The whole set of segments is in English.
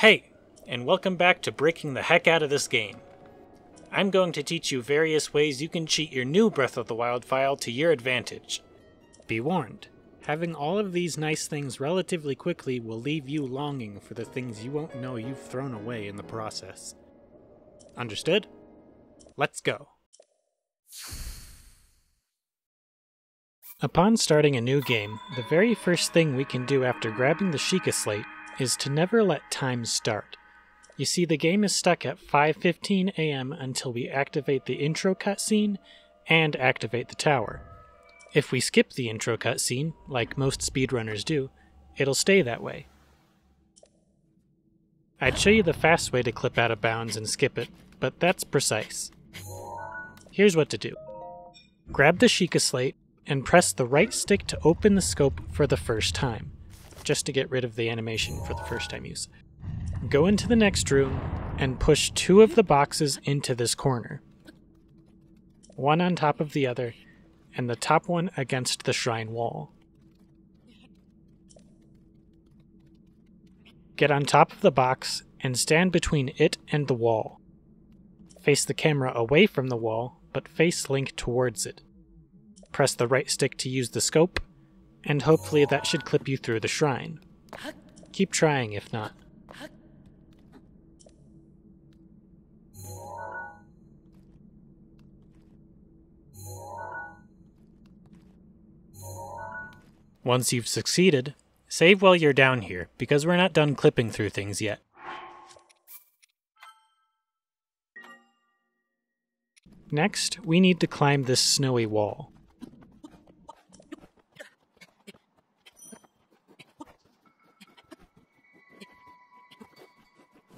Hey, and welcome back to Breaking the Heck Out of This Game. I'm going to teach you various ways you can cheat your new Breath of the Wild file to your advantage. Be warned, having all of these nice things relatively quickly will leave you longing for the things you won't know you've thrown away in the process. Understood? Let's go. Upon starting a new game, the very first thing we can do after grabbing the Sheikah Slate is to never let time start. You see, the game is stuck at 5:15 a.m. until we activate the intro cutscene and activate the tower. If we skip the intro cutscene, like most speedrunners do, it'll stay that way. I'd show you the fast way to clip out of bounds and skip it, but that's precise. Here's what to do. Grab the Sheikah Slate and press the right stick to open the scope for the first time, just to get rid of the animation for the first time use. Go into the next room and push two of the boxes into this corner. One on top of the other, and the top one against the shrine wall. Get on top of the box and stand between it and the wall. Face the camera away from the wall, but face Link towards it. Press the right stick to use the scope, and hopefully that should clip you through the shrine. Keep trying if not. Once you've succeeded, save while you're down here, because we're not done clipping through things yet. Next, we need to climb this snowy wall.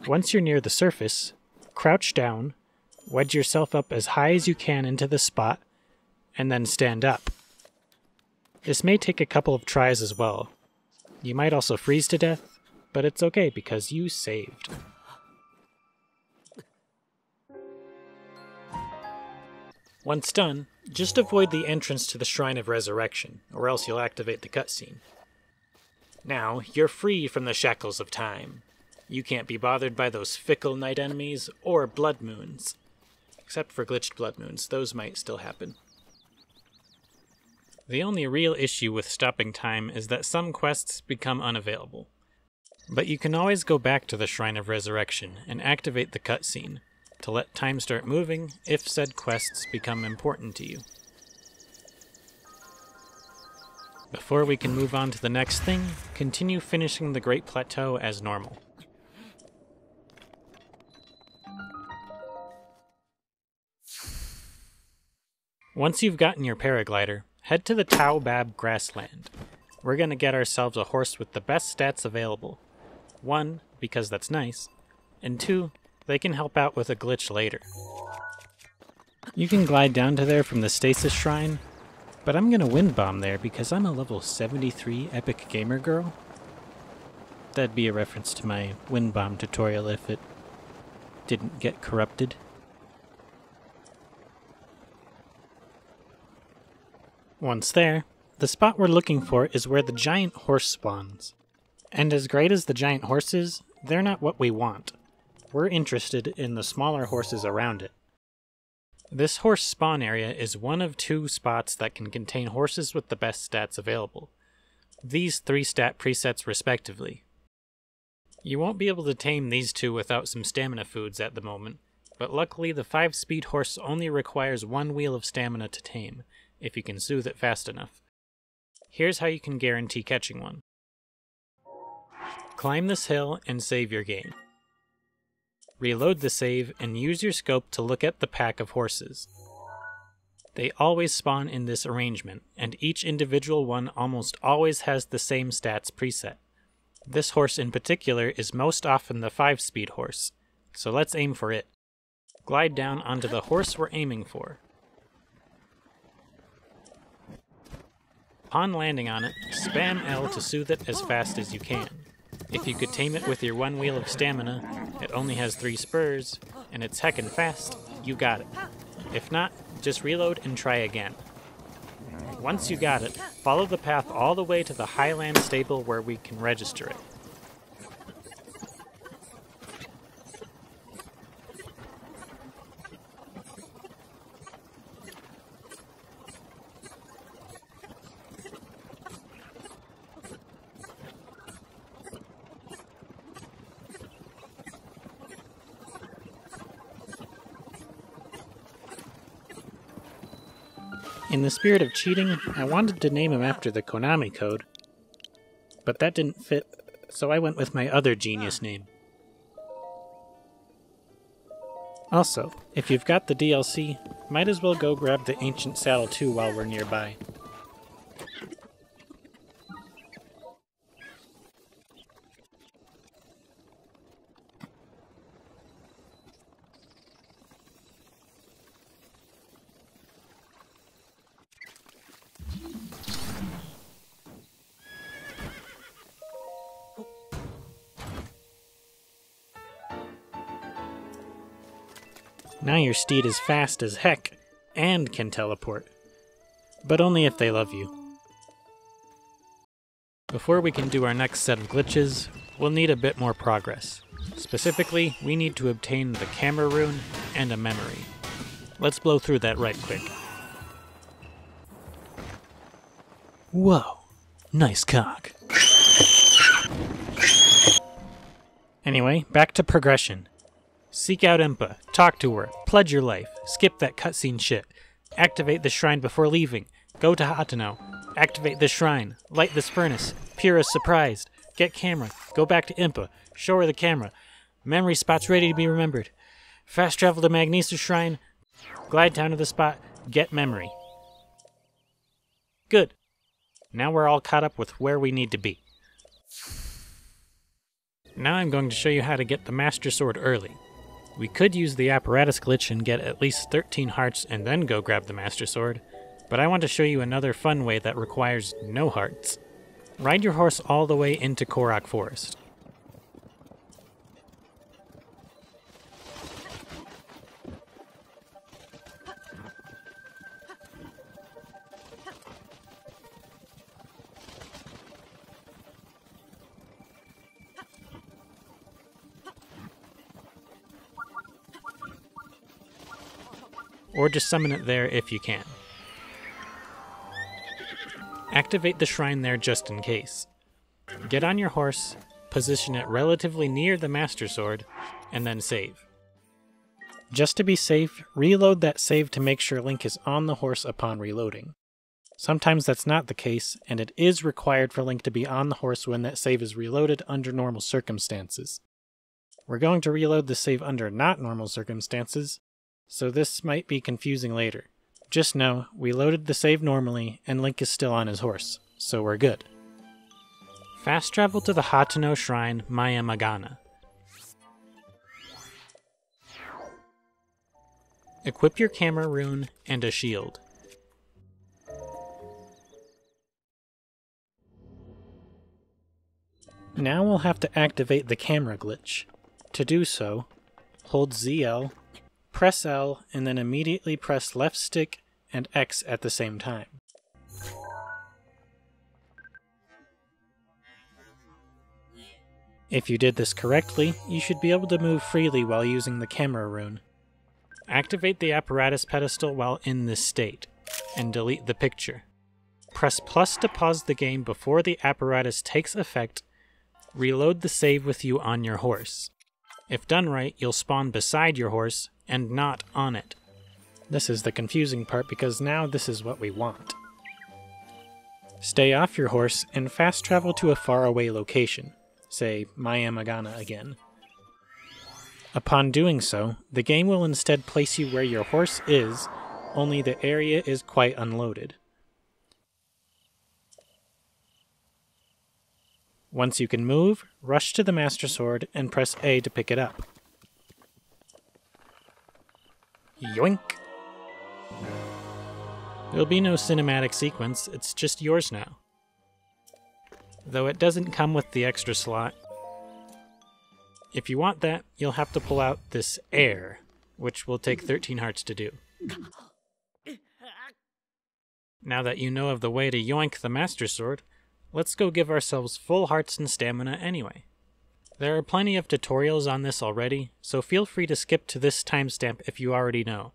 Once you're near the surface, crouch down, wedge yourself up as high as you can into the spot, and then stand up. This may take a couple of tries as well. You might also freeze to death, but it's okay because you saved. Once done, just avoid the entrance to the Shrine of Resurrection, or else you'll activate the cutscene. Now, you're free from the shackles of time. You can't be bothered by those fickle night enemies or blood moons. Except for glitched blood moons, those might still happen. The only real issue with stopping time is that some quests become unavailable. But you can always go back to the Shrine of Resurrection and activate the cutscene, to let time start moving if said quests become important to you. Before we can move on to the next thing, continue finishing the Great Plateau as normal. Once you've gotten your paraglider, head to the Taobab grassland. We're to get ourselves a horse with the best stats available. One, because that's nice, and two, they can help out with a glitch later. You can glide down to there from the Stasis Shrine, but I'm gonna wind bomb there because I'm a level 73 Epic Gamer Girl. That'd be a reference to my wind bomb tutorial if it didn't get corrupted. Once there, the spot we're looking for is where the giant horse spawns. And as great as the giant horse is, they're not what we want. We're interested in the smaller horses around it. This horse spawn area is one of two spots that can contain horses with the best stats available. These three stat presets respectively. You won't be able to tame these two without some stamina foods at the moment, but luckily the 5 speed horse only requires one wheel of stamina to tame, if you can soothe it fast enough. Here's how you can guarantee catching one. Climb this hill and save your game. Reload the save and use your scope to look at the pack of horses. They always spawn in this arrangement, and each individual one almost always has the same stats preset. This horse in particular is most often the 5 speed horse, so let's aim for it. Glide down onto the horse we're aiming for. Upon landing on it, spam L to soothe it as fast as you can. If you could tame it with your one wheel of stamina, it only has three spurs, and it's heckin' fast, you got it. If not, just reload and try again. Once you got it, follow the path all the way to the Highland stable where we can register it. In the spirit of cheating, I wanted to name him after the Konami code, but that didn't fit, so I went with my other genius name. Also, if you've got the DLC, might as well go grab the Ancient Saddle too while we're nearby. Now your steed is fast as heck and can teleport. But only if they love you. Before we can do our next set of glitches, we'll need a bit more progress. Specifically, we need to obtain the camera rune and a memory. Let's blow through that right quick. Whoa, nice cock. Anyway, back to progression. Seek out Impa, talk to her, pledge your life, skip that cutscene shit, activate the shrine before leaving, go to Hateno, activate the shrine, light this furnace, Purah's surprised, get camera, go back to Impa, show her the camera, memory spots ready to be remembered, fast travel to Magnesis Shrine, glide down to the spot, get memory. Good. Now we're all caught up with where we need to be. Now I'm going to show you how to get the Master Sword early. We could use the apparatus glitch and get at least 13 hearts and then go grab the Master Sword, but I want to show you another fun way that requires no hearts. Ride your horse all the way into Korok Forest. Or just summon it there if you can. Activate the shrine there just in case. Get on your horse, position it relatively near the Master Sword, and then save. Just to be safe, reload that save to make sure Link is on the horse upon reloading. Sometimes that's not the case, and it is required for Link to be on the horse when that save is reloaded under normal circumstances. We're going to reload the save under not normal circumstances, so this might be confusing later. Just know, we loaded the save normally, and Link is still on his horse, so we're good. Fast travel to the Hateno Shrine, Myahm Agana. Equip your camera rune and a shield. Now we'll have to activate the camera glitch. To do so, hold ZL press L, and then immediately press left stick and X at the same time. If you did this correctly, you should be able to move freely while using the camera rune. Activate the apparatus pedestal while in this state, and delete the picture. Press plus to pause the game before the apparatus takes effect. Reload the save with you on your horse. If done right, you'll spawn beside your horse, and not on it. This is the confusing part because now this is what we want. Stay off your horse and fast travel to a faraway location, say Myahm Agana again. Upon doing so, the game will instead place you where your horse is, only the area is quite unloaded. Once you can move, rush to the Master Sword and press A to pick it up. Yoink! There'll be no cinematic sequence, it's just yours now. Though it doesn't come with the extra slot. If you want that, you'll have to pull out this air, which will take 13 hearts to do. Now that you know of the way to yoink the Master Sword, let's go give ourselves full hearts and stamina anyway. There are plenty of tutorials on this already, so feel free to skip to this timestamp if you already know.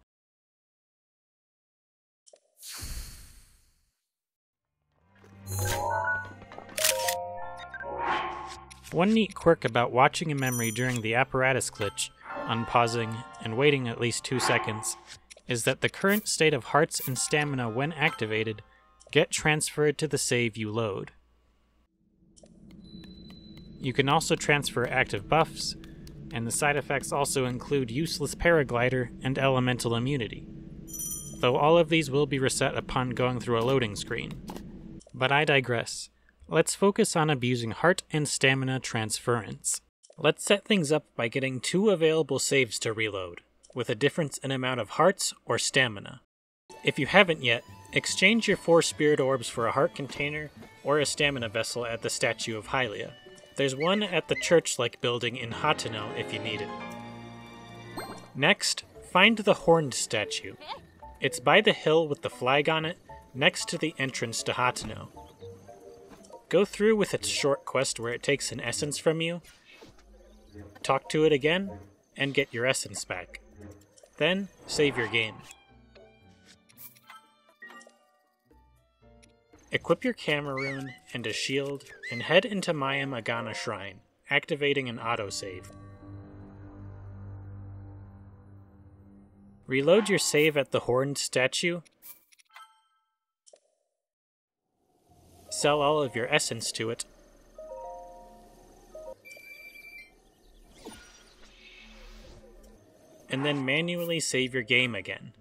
One neat quirk about watching a memory during the apparatus glitch, unpausing, and waiting at least two seconds, is that the current state of hearts and stamina when activated get transferred to the save you load. You can also transfer active buffs, and the side effects also include useless paraglider and elemental immunity, though all of these will be reset upon going through a loading screen. But I digress. Let's focus on abusing heart and stamina transference. Let's set things up by getting two available saves to reload, with a difference in amount of hearts or stamina. If you haven't yet, exchange your four spirit orbs for a heart container or a stamina vessel at the Statue of Hylia. There's one at the church-like building in Hateno if you need it. Next, find the horned statue. It's by the hill with the flag on it, next to the entrance to Hateno. Go through with its short quest where it takes an essence from you, talk to it again, and get your essence back. Then, save your game. Equip your camera rune and a shield, and head into Myahm Agana Shrine, activating an autosave. Reload your save at the Horned Statue. Sell all of your essence to it. And then manually save your game again.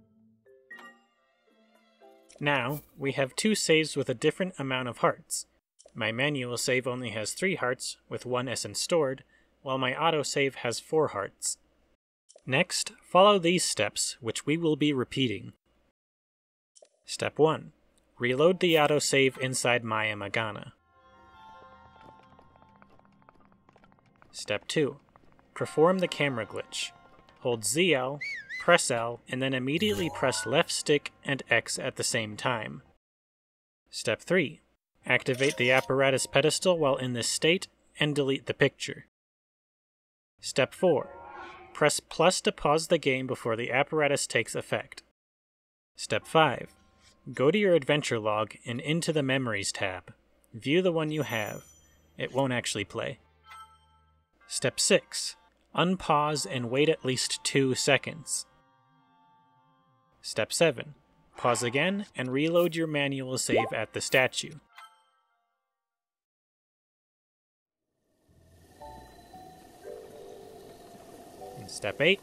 Now, we have two saves with a different amount of hearts. My manual save only has 3 hearts, with 1 essence stored, while my autosave has 4 hearts. Next, follow these steps, which we will be repeating. Step 1. Reload the autosave inside Myahm Agana. Step 2. Perform the camera glitch. Hold ZL press L, and then immediately press left stick and X at the same time. Step 3. Activate the apparatus pedestal while in this state and delete the picture. Step 4. Press plus to pause the game before the apparatus takes effect. Step 5. Go to your adventure log and into the Memories tab. View the one you have. It won't actually play. Step 6. Unpause and wait at least 2 seconds. Step 7. Pause again and reload your manual save at the statue. And step 8.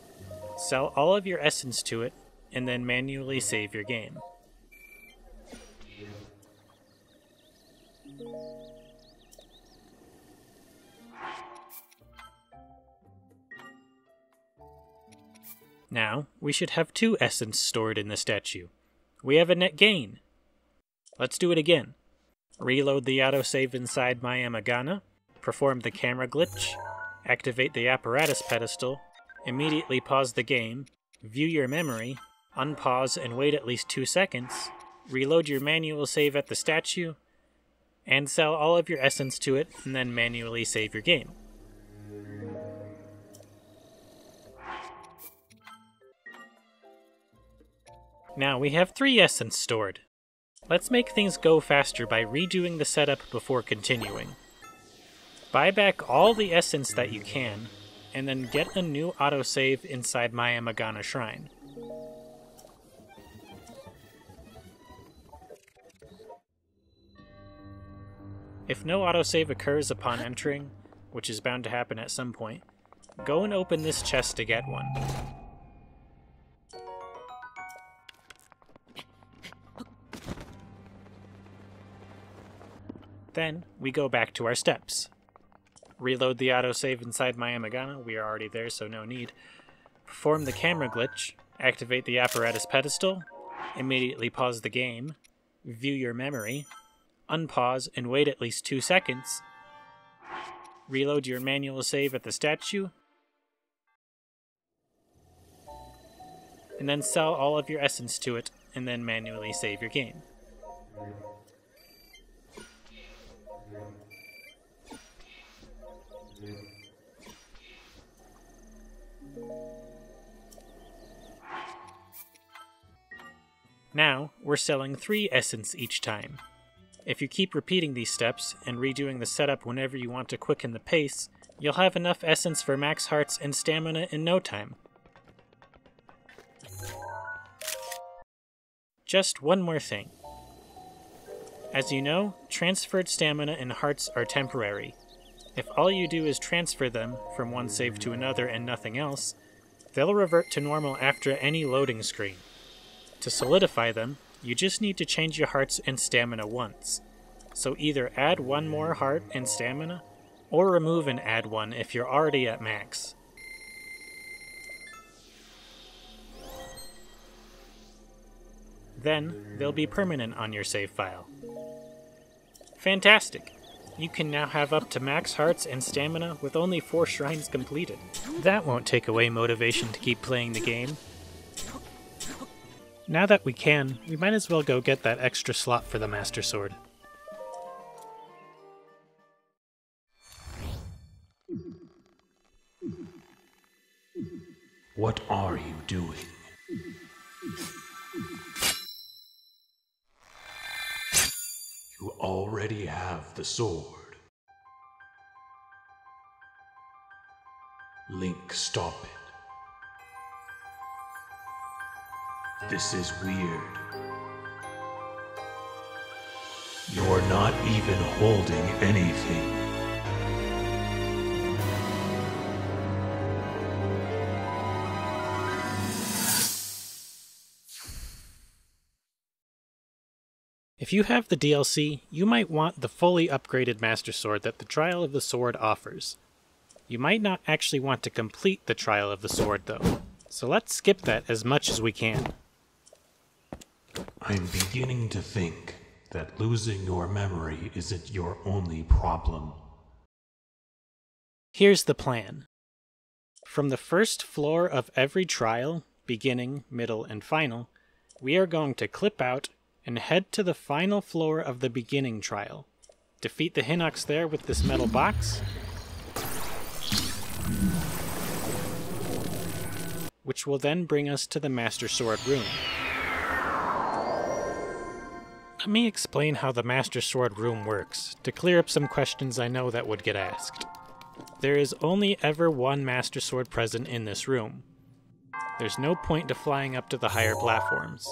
Sell all of your essence to it and then manually save your game. Now, we should have two essence stored in the statue. We have a net gain. Let's do it again. Reload the autosave inside Myahm Agana, perform the camera glitch, activate the apparatus pedestal, immediately pause the game, view your memory, unpause and wait at least two seconds, reload your manual save at the statue, and sell all of your essence to it, and then manually save your game. Now we have three essence stored. Let's make things go faster by redoing the setup before continuing. Buy back all the essence that you can, and then get a new autosave inside Myahm Agana Shrine. If no autosave occurs upon entering, which is bound to happen at some point, go and open this chest to get one. Then, we go back to our steps. Reload the autosave inside Myahm Agana, we are already there, so no need. Perform the camera glitch, activate the apparatus pedestal, immediately pause the game, view your memory, unpause and wait at least two seconds, reload your manual save at the statue, and then sell all of your essence to it, and then manually save your game. Now, we're selling 3 essence each time. If you keep repeating these steps and redoing the setup whenever you want to quicken the pace, you'll have enough essence for max hearts and stamina in no time. Just one more thing. As you know, transferred stamina and hearts are temporary. If all you do is transfer them from one save to another and nothing else, they'll revert to normal after any loading screen. To solidify them, you just need to change your hearts and stamina once. So either add one more heart and stamina, or remove and add one if you're already at max. Then, they'll be permanent on your save file. Fantastic! You can now have up to max hearts and stamina with only 4 shrines completed. That won't take away motivation to keep playing the game. Now that we can, we might as well go get that extra slot for the Master Sword. What are you doing? You already have the sword. Link, stop it. This is weird. You're not even holding anything. If you have the DLC, you might want the fully upgraded Master Sword that the Trial of the Sword offers. You might not actually want to complete the Trial of the Sword, though, so let's skip that as much as we can. I'm beginning to think that losing your memory isn't your only problem. Here's the plan. From the first floor of every trial, beginning, middle, and final, we are going to clip out and head to the final floor of the beginning trial. Defeat the Hinox there with this metal box, which will then bring us to the Master Sword room. Let me explain how the Master Sword room works, to clear up some questions I know that would get asked. There is only ever one Master Sword present in this room. There's no point to flying up to the higher platforms.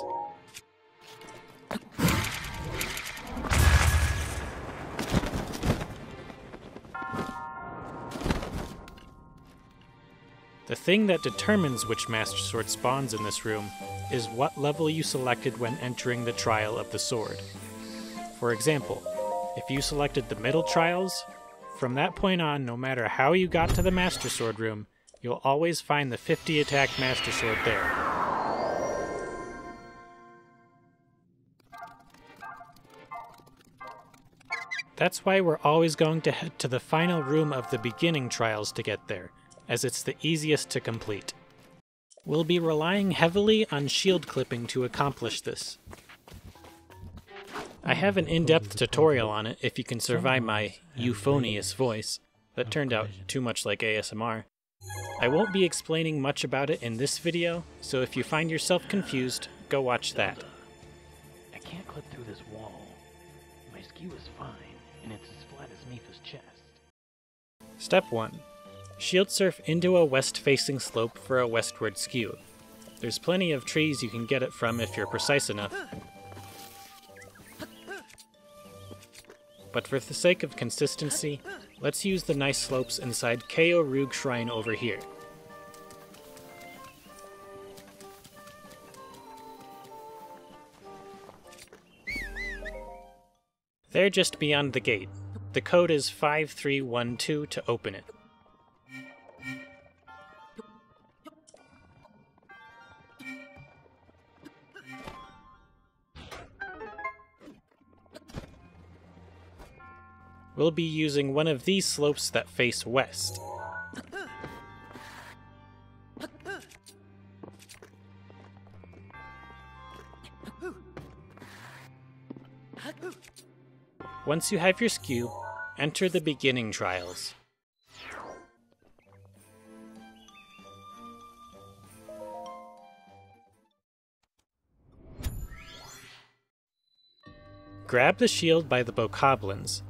The thing that determines which Master Sword spawns in this room is what level you selected when entering the Trial of the Sword. For example, if you selected the middle trials, from that point on, no matter how you got to the Master Sword room, you'll always find the 50 attack Master Sword there. That's why we're always going to head to the final room of the beginning trials to get there, as it's the easiest to complete. We'll be relying heavily on shield clipping to accomplish this. I have an in-depth tutorial on it if you can survive my euphonious voice, that turned out too much like ASMR. I won't be explaining much about it in this video, so if you find yourself confused, go watch that. I can't clip through this wall. My skew is fine, and it's as flat as Mipha's chest. Step 1. Shield surf into a west-facing slope for a westward skew. There's plenty of trees you can get it from if you're precise enough. But for the sake of consistency, let's use the nice slopes inside Keo Ruug Shrine over here. They're just beyond the gate. The code is 5312 to open it. We'll be using one of these slopes that face west. Once you have your skew, enter the beginning trials. Grab the shield by the bokoblins.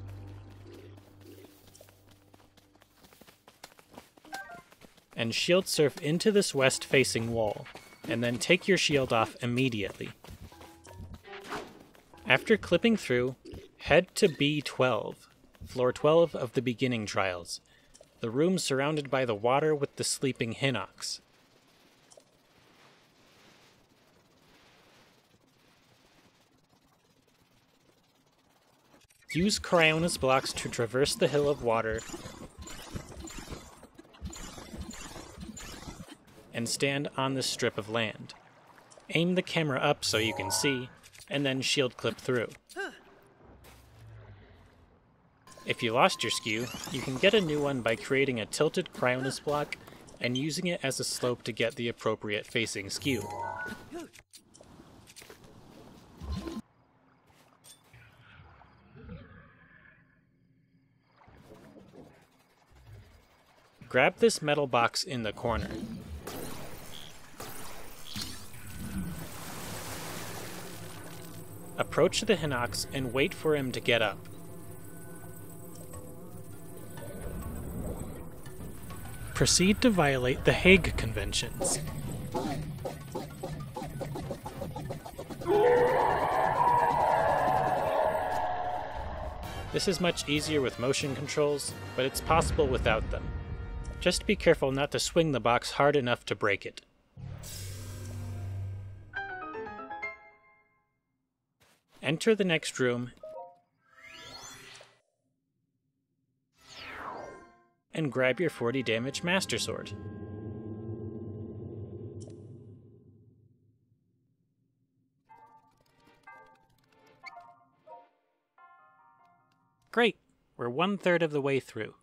And shield surf into this west facing wall, and then take your shield off immediately. After clipping through, head to B12, floor 12 of the beginning trials, the room surrounded by the water with the sleeping Hinox. Use Cryonis blocks to traverse the hill of water and stand on this strip of land. Aim the camera up so you can see, and then shield clip through. If you lost your skew, you can get a new one by creating a tilted Cryonis block and using it as a slope to get the appropriate facing skew. Grab this metal box in the corner. Approach the Hinox and wait for him to get up. Proceed to violate the Hague Conventions. This is much easier with motion controls, but it's possible without them. Just be careful not to swing the box hard enough to break it. Enter the next room and grab your 40 damage Master Sword. Great, we're one third of the way through.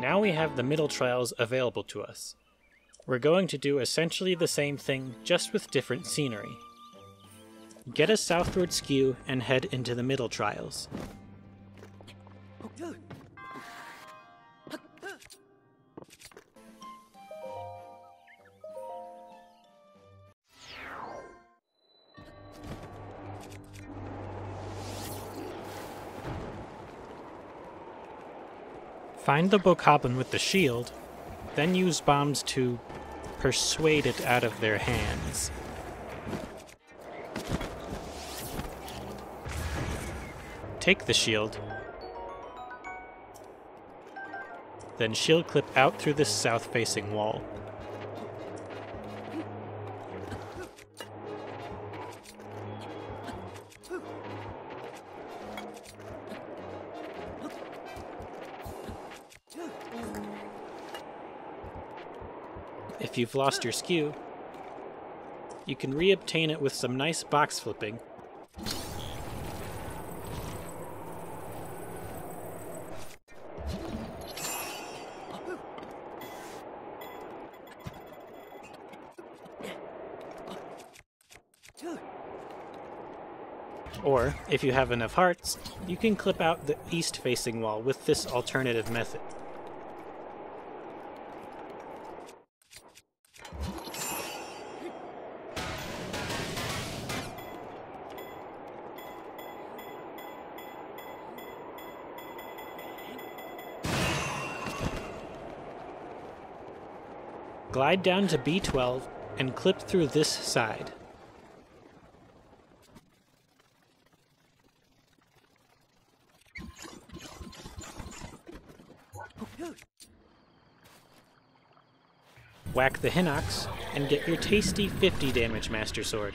Now we have the middle trials available to us. We're going to do essentially the same thing, just with different scenery. Get a southward skew and head into the middle trials. Oh, Find the bokoblin with the shield, then use bombs to persuade it out of their hands. Take the shield, then shield clip out through this south facing wall. If you've lost your skew, you can reobtain it with some nice box flipping. Or, if you have enough hearts, you can clip out the east-facing wall with this alternative method. Glide down to B12 and clip through this side. Whack the Hinox and get your tasty 50 damage Master Sword.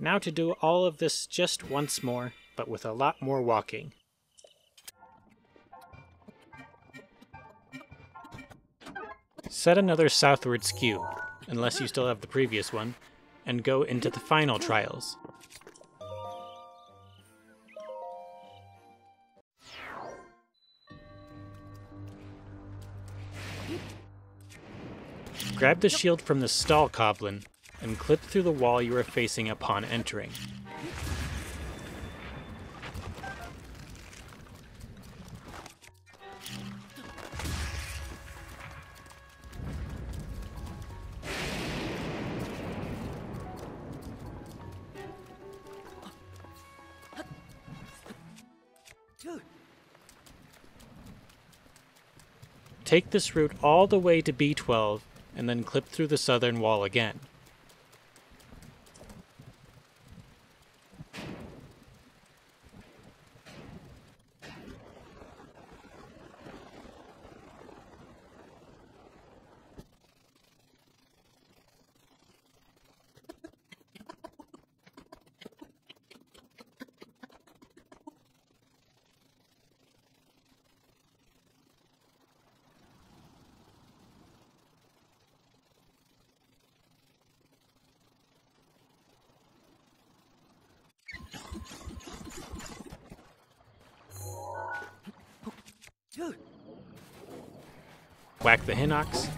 Now to do all of this just once more, but with a lot more walking. Set another southward skew, unless you still have the previous one, and go into the final trials. Grab the shield from the stall Stalkoblin and clip through the wall you are facing upon entering. Take this route all the way to B12 and then clip through the southern wall again. Whack the Hinox.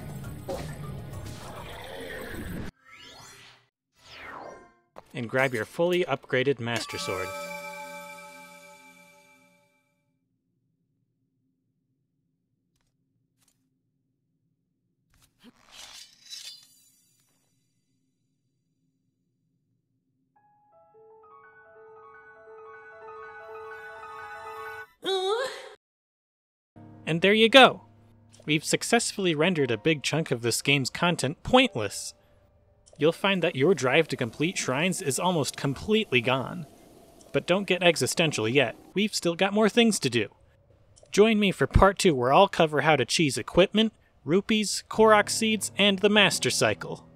And grab your fully upgraded Master Sword. And there you go! We've successfully rendered a big chunk of this game's content pointless. You'll find that your drive to complete shrines is almost completely gone. But don't get existential yet, we've still got more things to do. Join me for part 2 where I'll cover how to cheese equipment, rupees, Korok seeds, and the Master Cycle.